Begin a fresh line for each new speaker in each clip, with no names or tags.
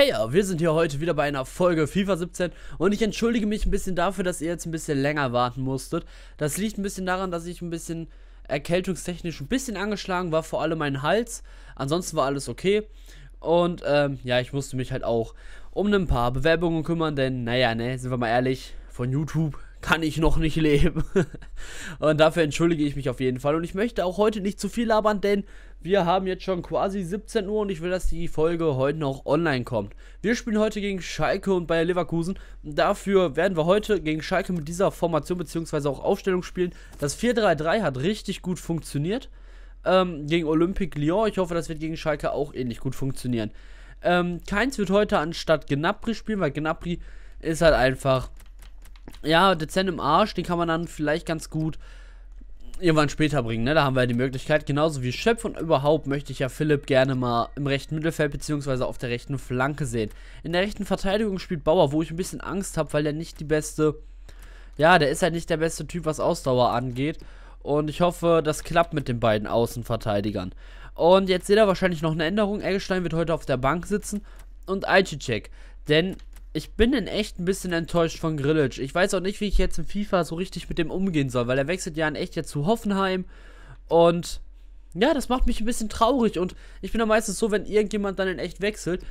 Hey, wir sind hier heute wieder bei einer Folge FIFA 17 und ich entschuldige mich ein bisschen dafür, dass ihr jetzt ein bisschen länger warten musstet. Das liegt ein bisschen daran, dass ich ein bisschen erkältungstechnisch ein bisschen angeschlagen war, vor allem mein Hals. Ansonsten war alles okay. Und ähm, ja, ich musste mich halt auch um ein paar Bewerbungen kümmern, denn naja, ne, sind wir mal ehrlich, von YouTube kann ich noch nicht leben. und dafür entschuldige ich mich auf jeden Fall. Und ich möchte auch heute nicht zu viel labern, denn wir haben jetzt schon quasi 17 Uhr und ich will, dass die Folge heute noch online kommt. Wir spielen heute gegen Schalke und Bayer Leverkusen. Dafür werden wir heute gegen Schalke mit dieser Formation bzw. auch Aufstellung spielen. Das 4-3-3 hat richtig gut funktioniert ähm, gegen Olympique Lyon. Ich hoffe, das wird gegen Schalke auch ähnlich gut funktionieren. Ähm, Keins wird heute anstatt Gnabry spielen, weil Gnabry ist halt einfach, ja, dezent im Arsch. Den kann man dann vielleicht ganz gut irgendwann später bringen, ne? Da haben wir die Möglichkeit. Genauso wie Schöpf und überhaupt möchte ich ja Philipp gerne mal im rechten Mittelfeld bzw. auf der rechten Flanke sehen. In der rechten Verteidigung spielt Bauer, wo ich ein bisschen Angst habe, weil der nicht die beste. Ja, der ist halt nicht der beste Typ, was Ausdauer angeht. Und ich hoffe, das klappt mit den beiden Außenverteidigern. Und jetzt seht ihr wahrscheinlich noch eine Änderung. Eggestein wird heute auf der Bank sitzen und Aichicek. Denn ich bin in echt ein bisschen enttäuscht von Grillage. Ich weiß auch nicht, wie ich jetzt in FIFA so richtig mit dem umgehen soll, weil er wechselt ja in echt jetzt zu Hoffenheim. Und ja, das macht mich ein bisschen traurig. Und ich bin ja meistens so, wenn irgendjemand dann in echt wechselt,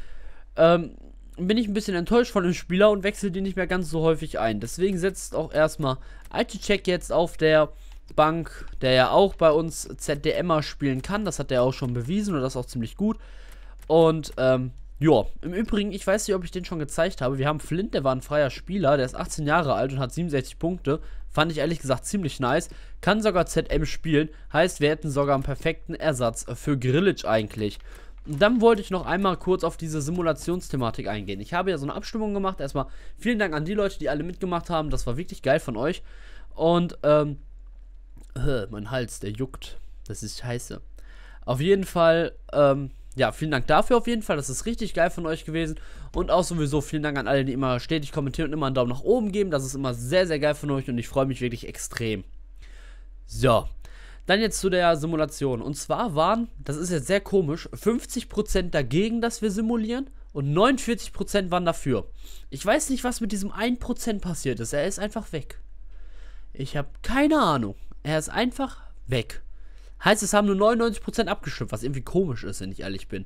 ähm, bin ich ein bisschen enttäuscht von dem Spieler und wechsle den nicht mehr ganz so häufig ein. Deswegen setzt auch erstmal Check jetzt auf der Bank, der ja auch bei uns ZDMer spielen kann. Das hat er auch schon bewiesen und das auch ziemlich gut. Und ähm, ja, im Übrigen, ich weiß nicht, ob ich den schon gezeigt habe. Wir haben Flint, der war ein freier Spieler, der ist 18 Jahre alt und hat 67 Punkte. Fand ich ehrlich gesagt ziemlich nice. Kann sogar ZM spielen, heißt, wir hätten sogar einen perfekten Ersatz für Grillage eigentlich. Und dann wollte ich noch einmal kurz auf diese Simulationsthematik eingehen. Ich habe ja so eine Abstimmung gemacht. Erstmal vielen Dank an die Leute, die alle mitgemacht haben. Das war wirklich geil von euch. Und, ähm, äh, mein Hals, der juckt. Das ist scheiße. Auf jeden Fall, ähm, ja, vielen Dank dafür auf jeden Fall. Das ist richtig geil von euch gewesen. Und auch sowieso vielen Dank an alle, die immer stetig kommentieren und immer einen Daumen nach oben geben. Das ist immer sehr, sehr geil von euch und ich freue mich wirklich extrem. So. Dann jetzt zu der Simulation. Und zwar waren, das ist jetzt sehr komisch, 50% dagegen, dass wir simulieren und 49% waren dafür. Ich weiß nicht, was mit diesem 1% passiert ist. Er ist einfach weg. Ich habe keine Ahnung. Er ist einfach weg. Heißt, es haben nur 99% abgestimmt, was irgendwie komisch ist, wenn ich ehrlich bin.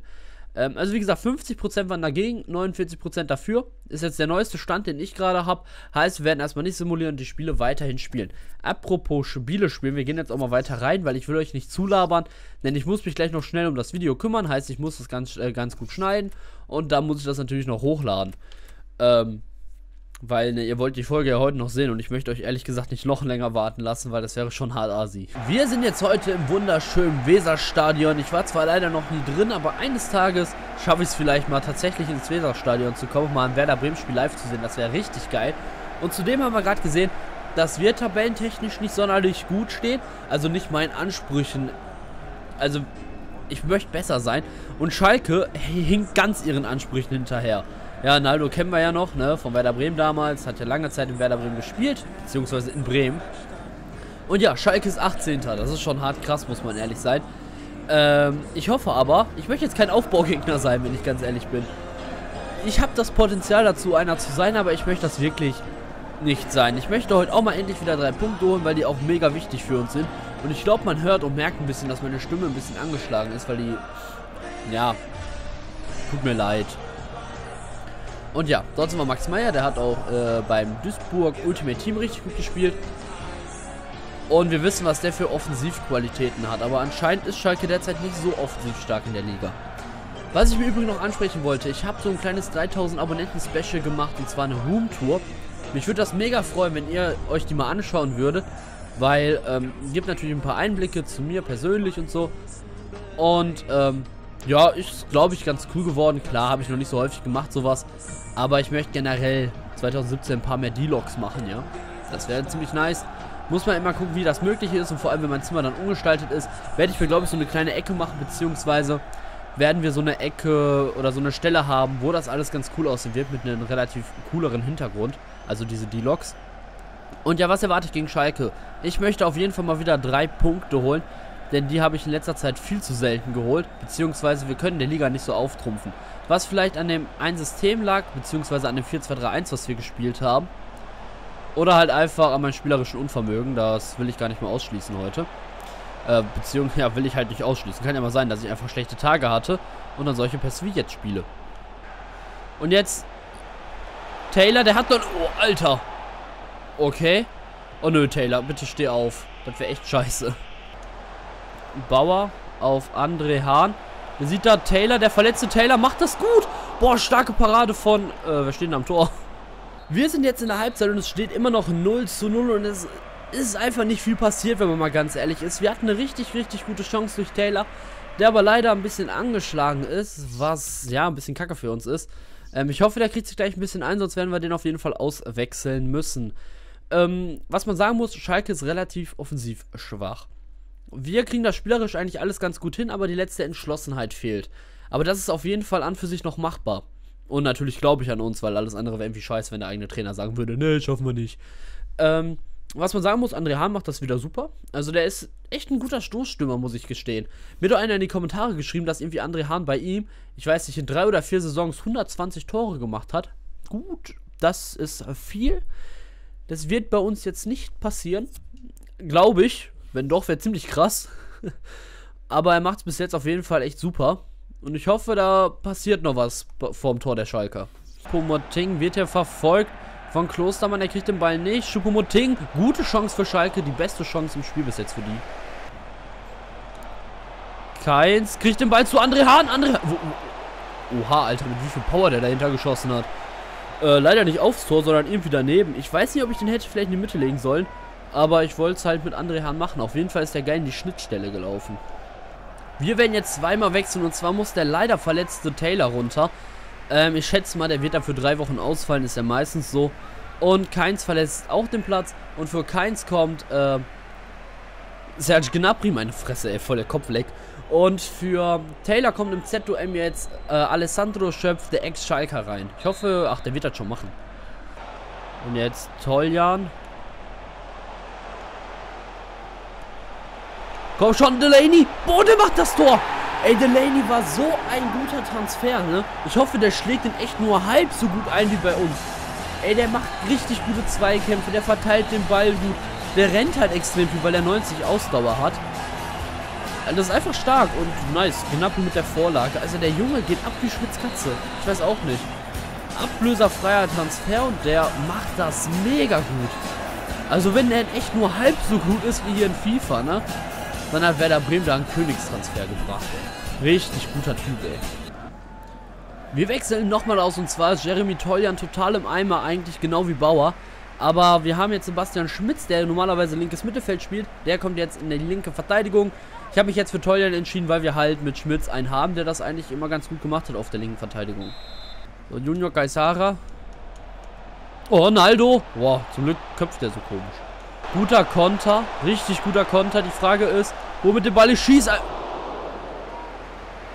Ähm, also wie gesagt, 50% waren dagegen, 49% dafür. Ist jetzt der neueste Stand, den ich gerade habe. Heißt, wir werden erstmal nicht simulieren und die Spiele weiterhin spielen. Apropos Spiele spielen, wir gehen jetzt auch mal weiter rein, weil ich will euch nicht zulabern, denn ich muss mich gleich noch schnell um das Video kümmern. Heißt, ich muss das ganz, äh, ganz gut schneiden und dann muss ich das natürlich noch hochladen. Ähm, weil ne, ihr wollt die Folge ja heute noch sehen und ich möchte euch ehrlich gesagt nicht noch länger warten lassen, weil das wäre schon hart asi. Wir sind jetzt heute im wunderschönen Weserstadion. Ich war zwar leider noch nie drin, aber eines Tages schaffe ich es vielleicht mal tatsächlich ins Weserstadion zu kommen, mal ein Werder Bremen Spiel live zu sehen. Das wäre richtig geil. Und zudem haben wir gerade gesehen, dass wir tabellentechnisch nicht sonderlich gut stehen. Also nicht meinen Ansprüchen. Also ich möchte besser sein. Und Schalke hinkt ganz ihren Ansprüchen hinterher. Ja, Naldo kennen wir ja noch, ne, von Werder Bremen damals. Hat ja lange Zeit in Werder Bremen gespielt, beziehungsweise in Bremen. Und ja, Schalke ist 18. Das ist schon hart krass, muss man ehrlich sein. Ähm, ich hoffe aber, ich möchte jetzt kein Aufbaugegner sein, wenn ich ganz ehrlich bin. Ich habe das Potenzial dazu, einer zu sein, aber ich möchte das wirklich nicht sein. Ich möchte heute auch mal endlich wieder drei Punkte holen, weil die auch mega wichtig für uns sind. Und ich glaube, man hört und merkt ein bisschen, dass meine Stimme ein bisschen angeschlagen ist, weil die, ja, tut mir leid. Und ja, sind wir Max Meyer, der hat auch äh, beim Duisburg Ultimate Team richtig gut gespielt. Und wir wissen, was der für Offensivqualitäten hat. Aber anscheinend ist Schalke derzeit nicht so offensiv stark in der Liga. Was ich mir übrigens noch ansprechen wollte, ich habe so ein kleines 3000 Abonnenten-Special gemacht, und zwar eine Room-Tour. Mich würde das mega freuen, wenn ihr euch die mal anschauen würdet, weil ähm, gibt natürlich ein paar Einblicke zu mir persönlich und so. Und ähm, ja, ist glaube ich ganz cool geworden. Klar, habe ich noch nicht so häufig gemacht sowas. Aber ich möchte generell 2017 ein paar mehr D-Logs machen, ja. Das wäre ziemlich nice. Muss man immer gucken, wie das möglich ist. Und vor allem, wenn mein Zimmer dann umgestaltet ist, werde ich mir, glaube ich, so eine kleine Ecke machen. Beziehungsweise werden wir so eine Ecke oder so eine Stelle haben, wo das alles ganz cool aussehen wird. Mit einem relativ cooleren Hintergrund. Also diese D-Logs. Und ja, was erwarte ich gegen Schalke? Ich möchte auf jeden Fall mal wieder drei Punkte holen. Denn die habe ich in letzter Zeit viel zu selten geholt, beziehungsweise wir können der Liga nicht so auftrumpfen. Was vielleicht an dem ein System lag, beziehungsweise an dem 4-2-3-1, was wir gespielt haben. Oder halt einfach an meinem spielerischen Unvermögen, das will ich gar nicht mehr ausschließen heute. Äh, beziehungsweise, ja, will ich halt nicht ausschließen. Kann ja mal sein, dass ich einfach schlechte Tage hatte und dann solche Pässe wie jetzt spiele. Und jetzt Taylor, der hat dann... Oh, Alter. Okay. Oh nö, Taylor, bitte steh auf. Das wäre echt scheiße. Bauer auf André Hahn. Man sieht da Taylor, der verletzte Taylor macht das gut. Boah, starke Parade von... Äh, wer steht denn am Tor? Wir sind jetzt in der Halbzeit und es steht immer noch 0 zu 0 und es ist einfach nicht viel passiert, wenn man mal ganz ehrlich ist. Wir hatten eine richtig, richtig gute Chance durch Taylor, der aber leider ein bisschen angeschlagen ist, was ja ein bisschen kacke für uns ist. Ähm, ich hoffe, der kriegt sich gleich ein bisschen ein, sonst werden wir den auf jeden Fall auswechseln müssen. Ähm, was man sagen muss, Schalke ist relativ offensiv schwach. Wir kriegen das spielerisch eigentlich alles ganz gut hin, aber die letzte Entschlossenheit fehlt. Aber das ist auf jeden Fall an für sich noch machbar. Und natürlich glaube ich an uns, weil alles andere wäre irgendwie scheiße, wenn der eigene Trainer sagen würde, nee, schaffen wir nicht. Ähm, was man sagen muss, André Hahn macht das wieder super. Also der ist echt ein guter Stoßstürmer, muss ich gestehen. Mir hat einer in die Kommentare geschrieben, dass irgendwie André Hahn bei ihm, ich weiß nicht, in drei oder vier Saisons 120 Tore gemacht hat. Gut, das ist viel. Das wird bei uns jetzt nicht passieren. Glaube ich. Wenn doch, wäre ziemlich krass. Aber er macht es bis jetzt auf jeden Fall echt super. Und ich hoffe, da passiert noch was vorm Tor der Schalker. Pomoting wird ja verfolgt von Klostermann. Er kriegt den Ball nicht. Schupomoting, gute Chance für Schalke. Die beste Chance im Spiel bis jetzt für die. Keins kriegt den Ball zu André Hahn. André Oha, Alter, mit wie viel Power der dahinter geschossen hat. Äh, leider nicht aufs Tor, sondern irgendwie daneben. Ich weiß nicht, ob ich den hätte vielleicht in die Mitte legen sollen. Aber ich wollte es halt mit André Hahn machen. Auf jeden Fall ist der geil in die Schnittstelle gelaufen. Wir werden jetzt zweimal wechseln und zwar muss der leider verletzte Taylor runter. Ähm, ich schätze mal, der wird dann für drei Wochen ausfallen, ist ja meistens so. Und Keins verlässt auch den Platz und für Keins kommt äh, Serge Gnabry, meine Fresse, ey, voll der Kopf leck. Und für Taylor kommt im ZOM jetzt äh, Alessandro Schöpf, der Ex-Schalker, rein. Ich hoffe, ach, der wird das schon machen. Und jetzt Toljan. Komm schon, Delaney. Boah, der macht das Tor. Ey, Delaney war so ein guter Transfer, ne? Ich hoffe, der schlägt den echt nur halb so gut ein wie bei uns. Ey, der macht richtig gute Zweikämpfe, der verteilt den Ball gut. Der rennt halt extrem viel, weil er 90 Ausdauer hat. Das ist einfach stark und nice. Knapp mit der Vorlage. Also der Junge geht ab wie Schmitzkatze. Ich weiß auch nicht. Ablöserfreier Transfer und der macht das mega gut. Also wenn der echt nur halb so gut ist wie hier in FIFA, ne? Dann hat Werder Bremen da einen Königstransfer gebracht. Richtig guter Typ, ey. Wir wechseln nochmal aus und zwar ist Jeremy Toljan total im Eimer, eigentlich genau wie Bauer. Aber wir haben jetzt Sebastian Schmitz, der normalerweise linkes Mittelfeld spielt. Der kommt jetzt in die linke Verteidigung. Ich habe mich jetzt für Toljan entschieden, weil wir halt mit Schmitz einen haben, der das eigentlich immer ganz gut gemacht hat auf der linken Verteidigung. So, Junior Gaisara. Oh, Ronaldo. Boah, zum Glück köpft der so komisch. Guter Konter. Richtig guter Konter. Die Frage ist, wo mit dem Ball ich schieße.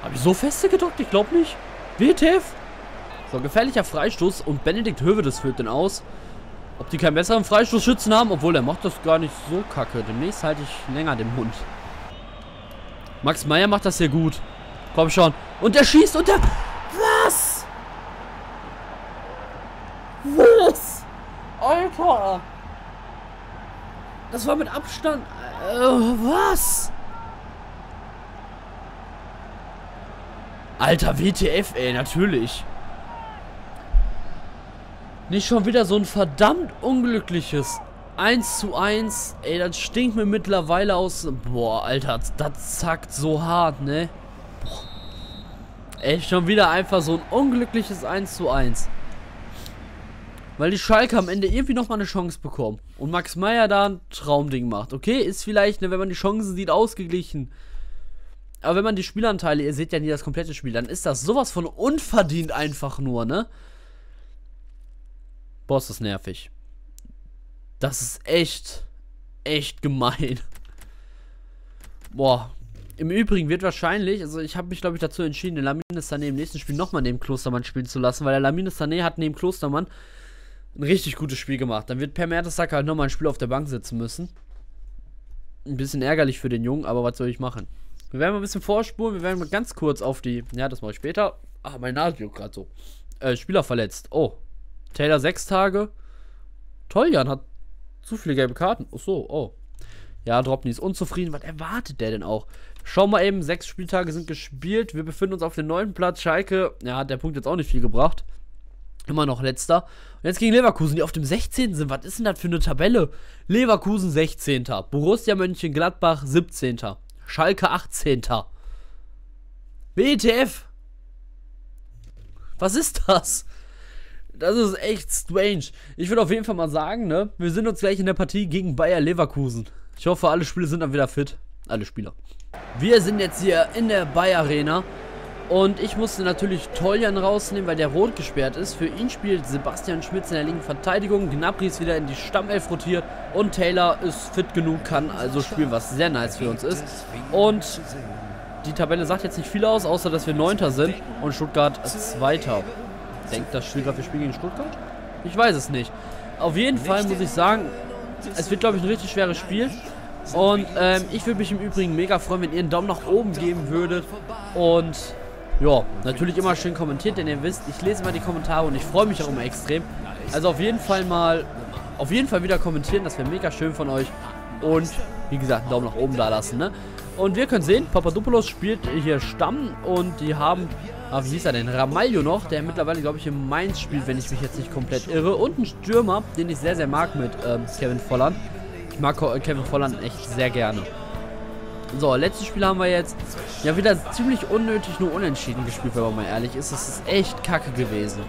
Habe ich so feste gedrückt? Ich glaube nicht. WTF? So, gefährlicher Freistoß und Benedikt Hövedes führt den aus. Ob die keinen besseren Freistoßschützen haben, obwohl er macht das gar nicht so kacke. Demnächst halte ich länger den Mund. Max Meyer macht das hier gut. Komm schon. Und der schießt und der... Was? Was? Alter. Das war mit Abstand. Äh, was? Alter, WTF, ey, natürlich. Nicht schon wieder so ein verdammt unglückliches 1 zu 1. Ey, das stinkt mir mittlerweile aus. Boah, Alter, das zackt so hart, ne? Boah. Ey, schon wieder einfach so ein unglückliches 1 zu 1. Weil die Schalke am Ende irgendwie nochmal eine Chance bekommen. Und Max Meyer da ein Traumding macht. Okay, ist vielleicht, ne, wenn man die Chancen sieht, ausgeglichen. Aber wenn man die Spielanteile, ihr seht ja nie das komplette Spiel, dann ist das sowas von unverdient einfach nur, ne? Boah, ist das nervig. Das ist echt, echt gemein. Boah. Im Übrigen wird wahrscheinlich, also ich habe mich glaube ich dazu entschieden, den Lamine Sané im nächsten Spiel nochmal neben Klostermann spielen zu lassen, weil der Lamine Sané hat neben Klostermann ein richtig gutes Spiel gemacht. Dann wird Per Mertesacker halt nochmal ein Spiel auf der Bank sitzen müssen. Ein bisschen ärgerlich für den Jungen, aber was soll ich machen? Wir werden mal ein bisschen vorspulen. Wir werden mal ganz kurz auf die. Ja, das mache ich später. Ah, mein Nase juckt gerade so. Äh, Spieler verletzt. Oh. Taylor sechs Tage. Toljan hat zu viele gelbe Karten. Ach so, oh. Ja, Dropney ist unzufrieden. Was erwartet der denn auch? Schau mal eben, sechs Spieltage sind gespielt. Wir befinden uns auf dem neunten Platz. Schalke, ja, hat der Punkt jetzt auch nicht viel gebracht. Immer noch letzter. Und jetzt gegen Leverkusen, die auf dem 16. sind. Was ist denn das für eine Tabelle? Leverkusen 16. Borussia Mönchengladbach 17. Schalke 18. WTF? Was ist das? Das ist echt strange. Ich würde auf jeden Fall mal sagen, ne? Wir sind uns gleich in der Partie gegen Bayer Leverkusen. Ich hoffe, alle Spiele sind dann wieder fit. Alle Spieler. Wir sind jetzt hier in der Bayer Arena. Und ich musste natürlich Toljan rausnehmen, weil der rot gesperrt ist. Für ihn spielt Sebastian Schmitz in der linken Verteidigung. Gnabry ist wieder in die Stammelf rotiert. Und Taylor ist fit genug, kann also spielen, was sehr nice für uns ist. Und die Tabelle sagt jetzt nicht viel aus, außer dass wir Neunter sind und Stuttgart Zweiter. Denkt das Spiel gerade, wir spielen gegen Stuttgart? Ich weiß es nicht. Auf jeden Fall muss ich sagen, es wird, glaube ich, ein richtig schweres Spiel. Und ähm, ich würde mich im Übrigen mega freuen, wenn ihr einen Daumen nach oben geben würdet. Und ja, natürlich immer schön kommentiert, denn ihr wisst, ich lese immer die Kommentare und ich freue mich auch immer extrem. Also auf jeden Fall mal, auf jeden Fall wieder kommentieren, das wäre mega schön von euch. Und wie gesagt, einen Daumen nach oben da lassen, ne? Und wir können sehen, Papadopoulos spielt hier Stamm und die haben, ah, wie hieß er denn, Ramalho noch, der mittlerweile, glaube ich, im Mainz spielt, wenn ich mich jetzt nicht komplett irre. Und ein Stürmer, den ich sehr, sehr mag mit ähm, Kevin Volland. Ich mag Kevin Volland echt sehr gerne. So, letztes Spiel haben wir jetzt ja wieder ziemlich unnötig nur unentschieden gespielt, wenn man mal ehrlich ist. Das ist echt kacke gewesen.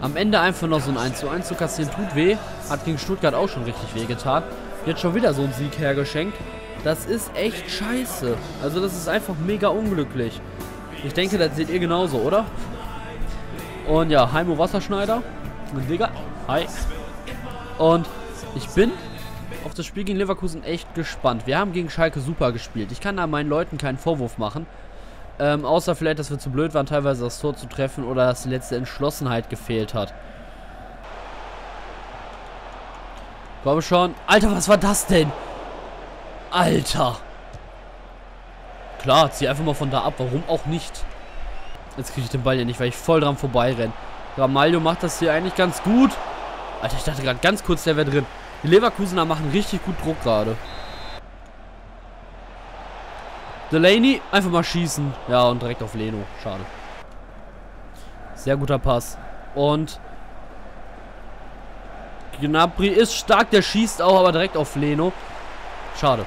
Am Ende einfach noch so ein 1 zu 1 zu kassieren tut weh. Hat gegen Stuttgart auch schon richtig weh getan. Jetzt schon wieder so ein Sieg hergeschenkt. Das ist echt scheiße. Also das ist einfach mega unglücklich. Ich denke, das seht ihr genauso, oder? Und ja, Heimo Wasserschneider. Digga. Hi. Und ich bin auf das Spiel gegen Leverkusen echt gespannt. Wir haben gegen Schalke super gespielt. Ich kann da meinen Leuten keinen Vorwurf machen. Ähm, außer vielleicht, dass wir zu blöd waren, teilweise das Tor zu treffen oder dass die letzte Entschlossenheit gefehlt hat. Komm schon. Alter, was war das denn? Alter. Klar, zieh einfach mal von da ab. Warum auch nicht? Jetzt kriege ich den Ball ja nicht, weil ich voll dran vorbeirenne. Ramalho macht das hier eigentlich ganz gut. Alter, ich dachte gerade ganz kurz, der wäre drin. Die Leverkusener machen richtig gut Druck gerade. Delaney, einfach mal schießen. Ja, und direkt auf Leno. Schade. Sehr guter Pass. Und Gnabry ist stark, der schießt auch, aber direkt auf Leno. Schade.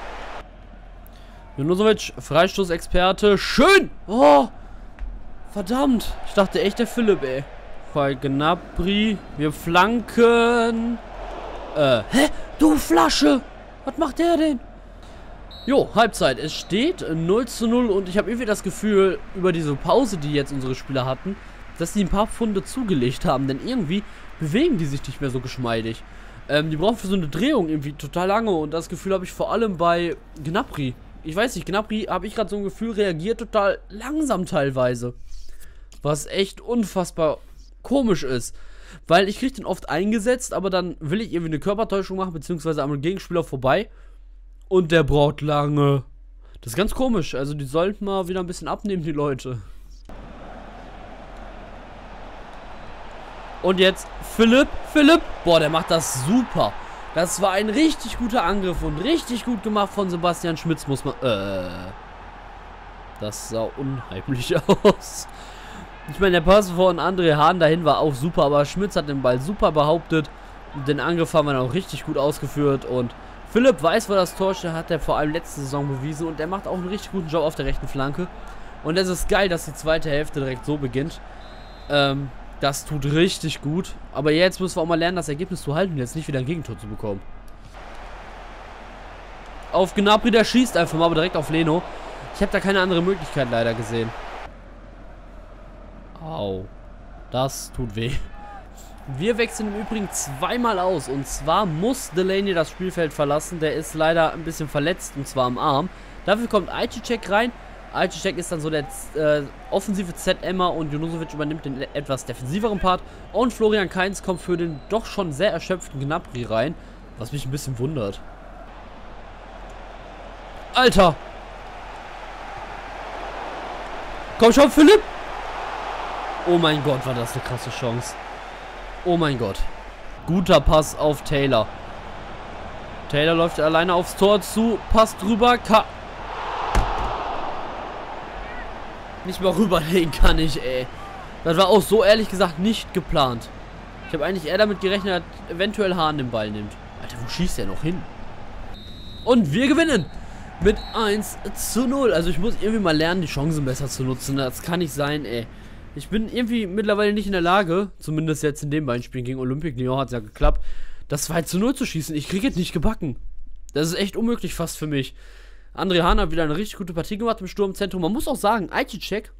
Junusovic, Freistoßexperte. Schön! Oh! Verdammt! Ich dachte echt der Philipp, ey. Bei Gnabry. Wir flanken. Äh, hä? Du Flasche! Was macht der denn? Jo, Halbzeit. Es steht 0 zu 0 und ich habe irgendwie das Gefühl, über diese Pause, die jetzt unsere Spieler hatten, dass die ein paar Pfunde zugelegt haben. Denn irgendwie bewegen die sich nicht mehr so geschmeidig. Ähm, die brauchen für so eine Drehung irgendwie total lange und das Gefühl habe ich vor allem bei Gnabry. Ich weiß nicht, Gnabry habe ich gerade so ein Gefühl, reagiert total langsam teilweise. Was echt unfassbar komisch ist. Weil ich kriege den oft eingesetzt, aber dann will ich irgendwie eine Körpertäuschung machen, beziehungsweise am Gegenspieler vorbei. Und der braucht lange. Das ist ganz komisch. Also die sollten mal wieder ein bisschen abnehmen, die Leute. Und jetzt Philipp. Philipp. Boah, der macht das super. Das war ein richtig guter Angriff und richtig gut gemacht von Sebastian Schmitz, muss man... Äh, das sah unheimlich aus. Ich meine, der Pass von André Hahn dahin war auch super, aber Schmitz hat den Ball super behauptet. Den Angriff haben wir auch richtig gut ausgeführt und Philipp weiß, wo das Tor steht, hat er vor allem letzte Saison bewiesen und er macht auch einen richtig guten Job auf der rechten Flanke. Und es ist geil, dass die zweite Hälfte direkt so beginnt. Ähm, das tut richtig gut. Aber jetzt müssen wir auch mal lernen, das Ergebnis zu halten und jetzt nicht wieder ein Gegentor zu bekommen. Auf Gnabry, der schießt einfach mal, aber direkt auf Leno. Ich habe da keine andere Möglichkeit leider gesehen. Au. Das tut weh. Wir wechseln im Übrigen zweimal aus. Und zwar muss Delaney das Spielfeld verlassen. Der ist leider ein bisschen verletzt, und zwar am Arm. Dafür kommt Aichicek rein. Aichicek ist dann so der äh, offensive Z-Emmer und Junusovic übernimmt den etwas defensiveren Part. Und Florian Kainz kommt für den doch schon sehr erschöpften Gnabry rein, was mich ein bisschen wundert. Alter. Komm schon, Philipp. Oh mein Gott, war das eine krasse Chance. Oh mein Gott. Guter Pass auf Taylor. Taylor läuft alleine aufs Tor zu, passt drüber, Ka Nicht mal rüberlegen kann ich, ey. Das war auch so ehrlich gesagt nicht geplant. Ich habe eigentlich eher damit gerechnet, dass eventuell Hahn den Ball nimmt. Alter, wo schießt der noch hin? Und wir gewinnen mit 1 zu 0. Also ich muss irgendwie mal lernen, die Chancen besser zu nutzen. Das kann nicht sein, ey. Ich bin irgendwie mittlerweile nicht in der Lage, zumindest jetzt in den beiden Spielen gegen Olympique Lyon hat es ja geklappt, das 2 zu 0 zu schießen. Ich kriege jetzt nicht gebacken. Das ist echt unmöglich fast für mich. André Hahn hat wieder eine richtig gute Partie gemacht im Sturmzentrum. Man muss auch sagen, Aiticek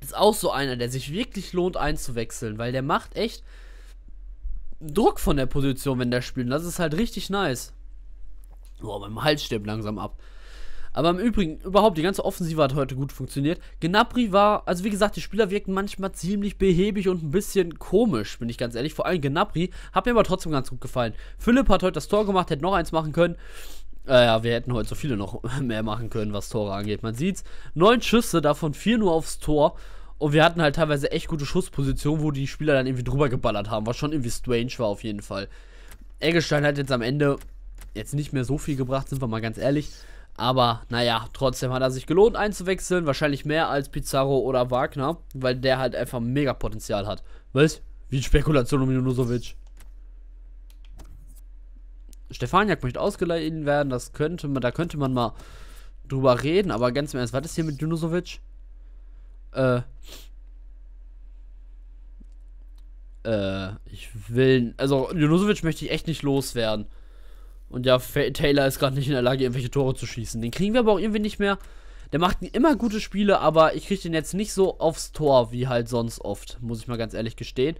ist auch so einer, der sich wirklich lohnt einzuwechseln, weil der macht echt Druck von der Position, wenn der spielt. Und das ist halt richtig nice. Boah, mein Hals stirbt langsam ab. Aber im Übrigen, überhaupt, die ganze Offensive hat heute gut funktioniert. Gnabry war, also wie gesagt, die Spieler wirken manchmal ziemlich behäbig und ein bisschen komisch, bin ich ganz ehrlich. Vor allem Gnabry hat mir aber trotzdem ganz gut gefallen. Philipp hat heute das Tor gemacht, hätte noch eins machen können. Äh, ja, wir hätten heute so viele noch mehr machen können, was Tore angeht. Man sieht's, neun Schüsse, davon vier nur aufs Tor. Und wir hatten halt teilweise echt gute Schusspositionen, wo die Spieler dann irgendwie drüber geballert haben, was schon irgendwie strange war auf jeden Fall. Eggestein hat jetzt am Ende jetzt nicht mehr so viel gebracht, sind wir mal ganz ehrlich. Aber naja, trotzdem hat er sich gelohnt einzuwechseln. Wahrscheinlich mehr als Pizarro oder Wagner, weil der halt einfach mega Potenzial hat. Was? Wie Spekulation um Junusovic. Stefaniak möchte ausgeliehen werden, das könnte man, da könnte man mal drüber reden, aber ganz im Ernst, was ist hier mit Junusovic? Äh. Äh, ich will, also Junusovic möchte ich echt nicht loswerden. Und ja, Taylor ist gerade nicht in der Lage, irgendwelche Tore zu schießen. Den kriegen wir aber auch irgendwie nicht mehr. Der macht immer gute Spiele, aber ich kriege den jetzt nicht so aufs Tor, wie halt sonst oft, muss ich mal ganz ehrlich gestehen.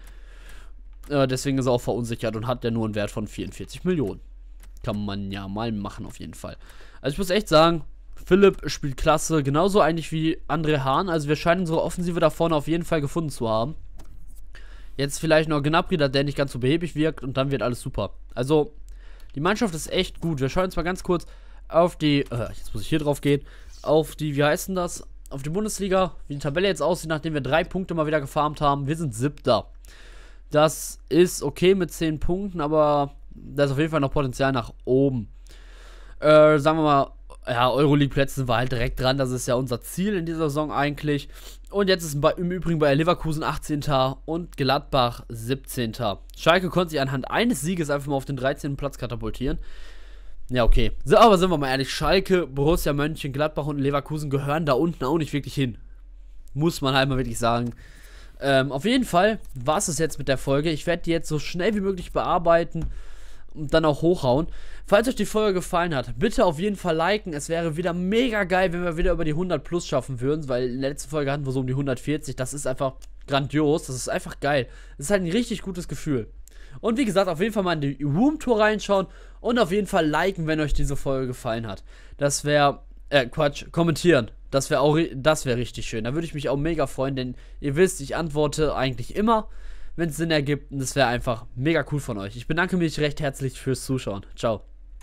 Äh, deswegen ist er auch verunsichert und hat ja nur einen Wert von 44 Millionen. Kann man ja mal machen, auf jeden Fall. Also ich muss echt sagen, Philipp spielt klasse, genauso eigentlich wie André Hahn. Also wir scheinen unsere Offensive da vorne auf jeden Fall gefunden zu haben. Jetzt vielleicht noch Gnabry, der nicht ganz so behäbig wirkt und dann wird alles super. Also die Mannschaft ist echt gut. Wir schauen uns mal ganz kurz auf die, äh, jetzt muss ich hier drauf gehen, auf die, wie heißt denn das? Auf die Bundesliga, wie die Tabelle jetzt aussieht, nachdem wir drei Punkte mal wieder gefarmt haben. Wir sind siebter. Das ist okay mit zehn Punkten, aber da ist auf jeden Fall noch Potenzial nach oben. Äh, sagen wir mal, ja, Euroleague-Plätze sind wir halt direkt dran. Das ist ja unser Ziel in dieser Saison eigentlich. Und jetzt ist im Übrigen bei Leverkusen 18. und Gladbach 17. Schalke konnte sich anhand eines Sieges einfach mal auf den 13. Platz katapultieren. Ja, okay. So, aber sind wir mal ehrlich, Schalke, Borussia Mönchen, Gladbach und Leverkusen gehören da unten auch nicht wirklich hin. Muss man halt mal wirklich sagen. Ähm, auf jeden Fall war es das jetzt mit der Folge. Ich werde die jetzt so schnell wie möglich bearbeiten und dann auch hochhauen. Falls euch die Folge gefallen hat, bitte auf jeden Fall liken. Es wäre wieder mega geil, wenn wir wieder über die 100 plus schaffen würden, weil in der letzten Folge hatten wir so um die 140. Das ist einfach grandios. Das ist einfach geil. Das ist halt ein richtig gutes Gefühl. Und wie gesagt, auf jeden Fall mal in die Room-Tour reinschauen und auf jeden Fall liken, wenn euch diese Folge gefallen hat. Das wäre, äh, Quatsch, kommentieren. Das wäre auch, das wäre richtig schön. Da würde ich mich auch mega freuen, denn ihr wisst, ich antworte eigentlich immer wenn es Sinn ergibt. Und das wäre einfach mega cool von euch. Ich bedanke mich recht herzlich fürs Zuschauen. Ciao.